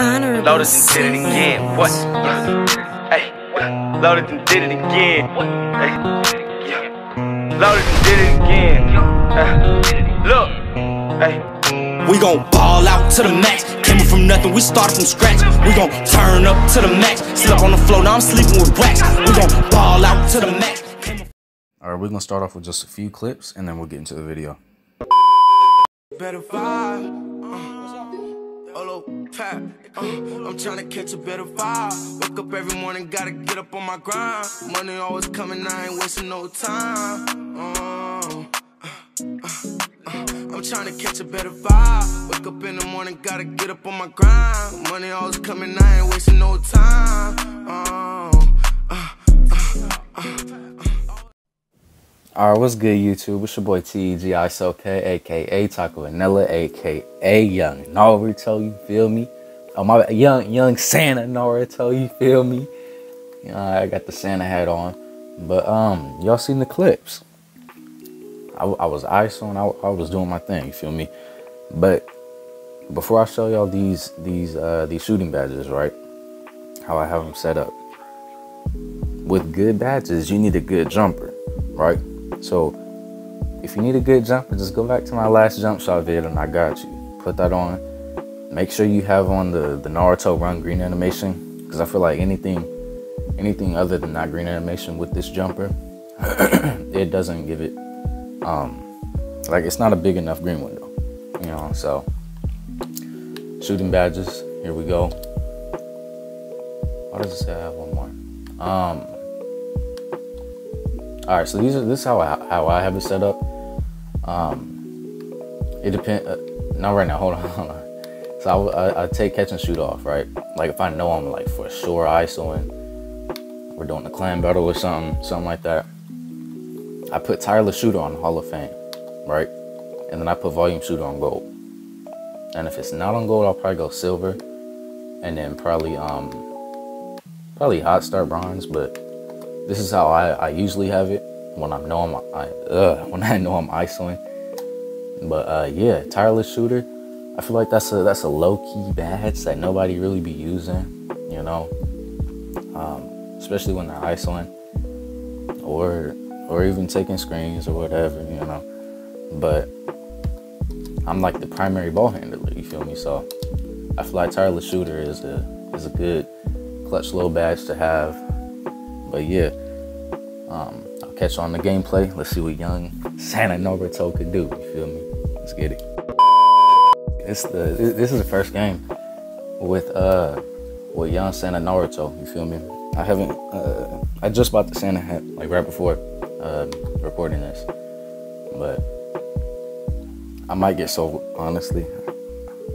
Honorable Loaded and did it again. What? Hey, loaded and did it again. Hey. Loaded and did it again. Uh, look, hey. We gon' ball out to the max. Came from nothing, we started from scratch. We gon' turn up to the max. Slept on the floor, now I'm sleeping with racks. We gon' ball out to the max. All right, we're gonna start off with just a few clips, and then we'll get into the video. better vibe. Olo. Uh, I'm tryna catch a better vibe. Wake up every morning, gotta get up on my grind. Money always coming, I ain't wasting no time. Uh, uh, uh, I'm tryna catch a better vibe. Wake up in the morning, gotta get up on my grind. Money always coming, I ain't wasting no time. Uh, uh. All right, what's good, YouTube? It's your boy TEG ISOK, aka Taco Vanilla, aka Young Naruto. You feel me? Oh my, young young Santa Naruto. You feel me? I got the Santa hat on, but um, y'all seen the clips? I, I was ISO and I, I was doing my thing. You feel me? But before I show y'all these these uh these shooting badges, right? How I have them set up. With good badges, you need a good jumper, right? So if you need a good jumper, just go back to my last jump shot video and I got you. Put that on. Make sure you have on the, the Naruto run green animation. Because I feel like anything anything other than that green animation with this jumper, it doesn't give it um like it's not a big enough green window. You know, so shooting badges, here we go. Why does it say I have one more? Um all right, so these are this is how I how I have it set up. Um, it depend. Uh, not right now. Hold on, hold on. So I, I, I take catch and shoot off, right? Like if I know I'm like for sure ISOing, we're doing a clan battle or something, something like that. I put tireless shooter on Hall of Fame, right? And then I put volume shooter on gold. And if it's not on gold, I'll probably go silver, and then probably um probably hot start bronze, but this is how I, I usually have it when I know I'm I, uh, when I know I'm ISOing. But uh, yeah, tireless shooter. I feel like that's a that's a low key badge that nobody really be using. You know, um, especially when they're ISOing or or even taking screens or whatever. You know, but I'm like the primary ball handler. You feel me? So I feel like tireless shooter is a is a good clutch low badge to have but yeah, um, I'll catch you on the gameplay. Let's see what young Santa Naruto could do. You feel me? Let's get it. It's the this is the first game with uh with young Santa Naruto. You feel me? I haven't. Uh, I just bought the Santa hat like right before uh, recording this, but I might get sold honestly.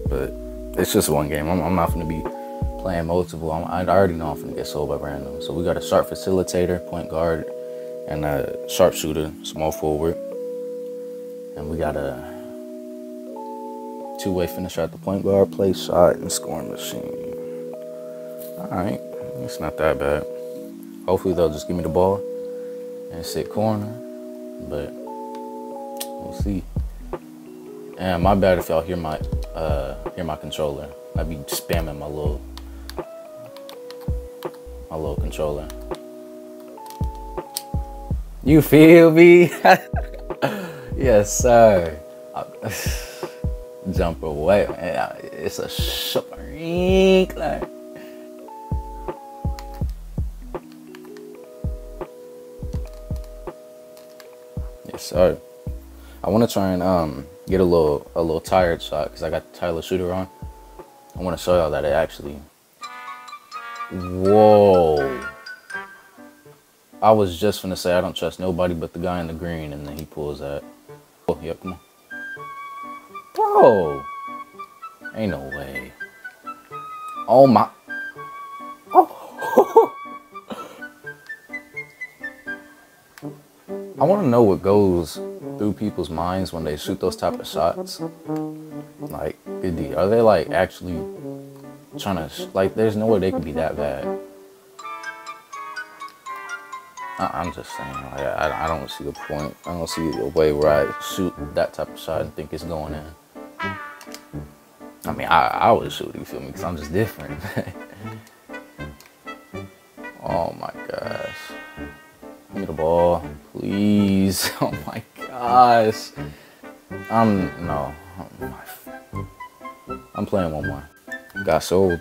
But it's just one game. I'm, I'm not gonna be playing multiple, I'm, I already know I'm gonna get sold by random. So we got a sharp facilitator, point guard, and a sharpshooter, small forward. And we got a two-way finisher at the point guard, play shot, and scoring machine. All right, it's not that bad. Hopefully they'll just give me the ball and sit corner, but we'll see. And my bad if y'all hear my uh, hear my controller. I be spamming my little my little controller. You feel me? yes, sir. Jump away. Man. It's a sprinkler. Yes, sir. I want to try and um get a little a little tired shot because I got tireless shooter on. I want to show y'all that it actually Whoa. I was just gonna say I don't trust nobody but the guy in the green, and then he pulls that. Oh, yep, come on. Bro. Ain't no way. Oh my. Oh. I want to know what goes through people's minds when they shoot those type of shots. Like, are they like actually trying to like there's no way they could be that bad I, am just saying like, I, I don't see the point i don't see a way where i shoot that type of shot and think it's going in i mean, I, I would shoot, you feel me? Because I'm just different. oh my gosh. Give me the ball, please. Oh my gosh. I'm, no. I'm playing one more. Got sold.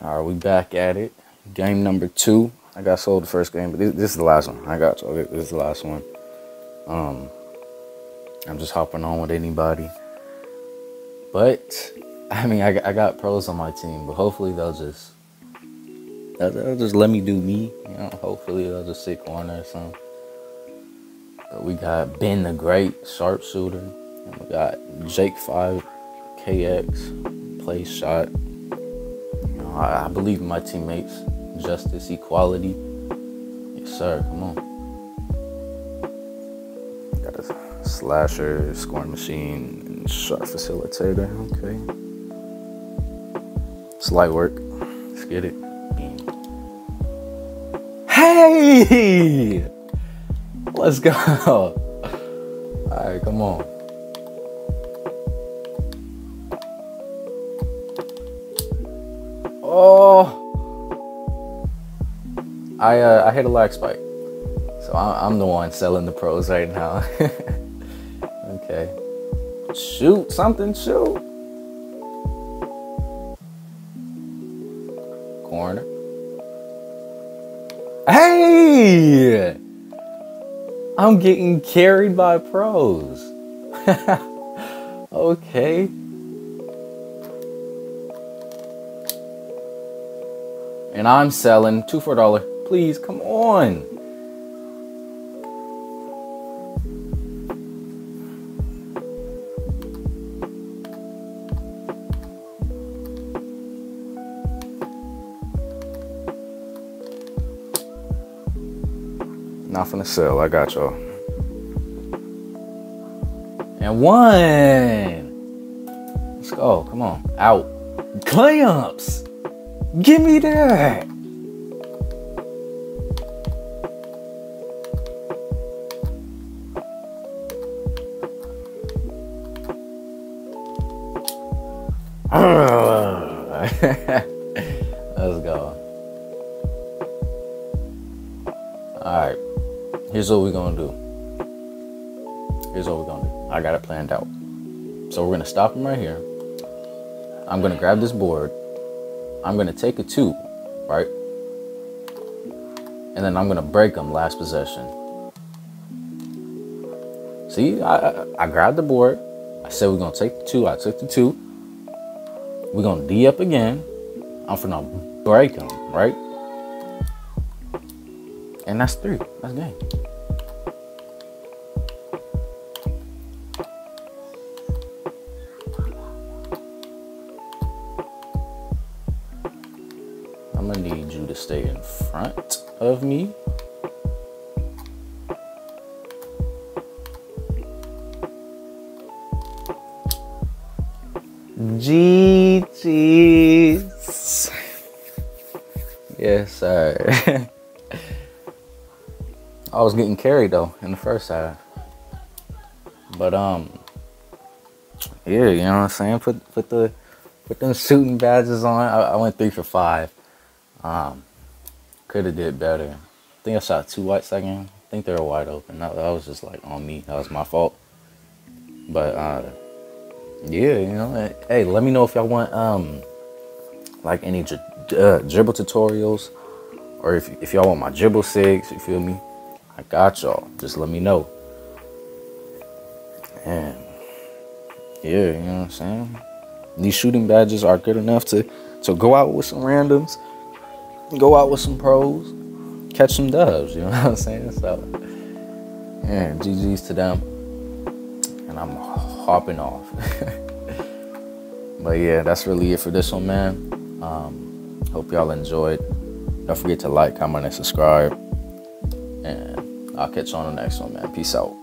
All right, we back at it. Game number two. I got sold the first game, but this, this is the last one. I got sold. This is the last one. Um, I'm just hopping on with anybody. But I mean, I, I got pros on my team, but hopefully they'll just they'll, they'll just let me do me. You know, hopefully they'll just sit corner or something. But we got Ben the Great sharpshooter, and we got Jake Five KX play shot. You know, I, I believe in my teammates. Justice, equality. Yes, sir. Come on. Got a slasher, scoring machine, and shot facilitator. Okay. It's light work. Let's get it. Hey! Let's go. All right, come on. Oh. I uh, I hit a lag spike, so I'm the one selling the pros right now. okay, shoot something, shoot. Corner. Hey, I'm getting carried by pros. okay. And I'm selling two for a dollar. Please, come on. Not finna sell. I got y'all. And one. Let's go. Come on. Out. Clamps. Give me that. Let's go. Alright. Here's what we're gonna do. Here's what we're gonna do. I got it planned out. So we're gonna stop him right here. I'm gonna grab this board. I'm gonna take a two, right? And then I'm gonna break them last possession. See, I, I, I grabbed the board. I said we're gonna take the two. I took the two. We're gonna D up again. I'm finna break them, right? And that's three. That's game. I'm gonna need you to stay in front of me. GG's. Yes, sir. I was getting carried though in the first half. But um yeah, you know what I'm saying? Put put the put them shooting badges on. I, I went three for five. Um could have did better. I think I shot two whites that game. I think they were wide open. That, that was just like on me. That was my fault. But uh yeah, you know, hey, let me know if y'all want um like any uh, dribble tutorials or if if y'all want my dribble sigs, you feel me? I got y'all. Just let me know. And yeah, you know what I'm saying? These shooting badges are good enough to to go out with some randoms, go out with some pros, catch some dubs, you know what I'm saying? So yeah, GG's to them. And I'm hopping off. but yeah, that's really it for this one, man. Um, hope y'all enjoyed. Don't forget to like, comment, and subscribe. And I'll catch you on the next one, man. Peace out.